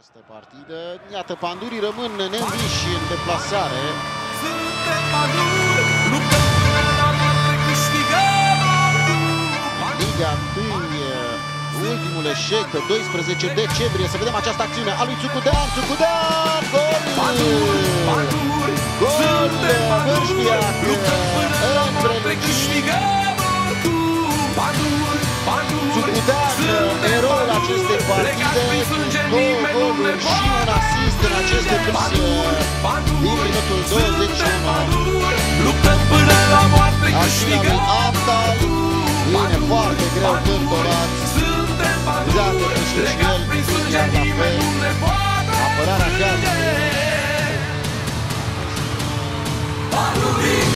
această partidă. Iată, pandurii rămân neînviși în deplasare. Suntem maduri, luptăm până la moarte, câștigăm Liga 1, ultimul eșec pe 12 decembrie. Să vedem această acțiune a lui Țucudean. Țucudean, gol! Maduri, maduri, Gol! suntem maduri, Vârșniac, luptăm până la în moarte, prelungiri. câștigăm oricum. Maduri, maduri, Țucudean, partide, prin sânge, două nimeni nu ne goluri și un asist în aceste Suntem câți, maduri, maduri, din minutul 21. suntem maduri, Luptăm până la moarte, Acțiunea lui câștigăm Aptal, vine foarte greu cârcorat. Suntem maduri, Iată că și legați el, prin sânge, iar la nimeni fel,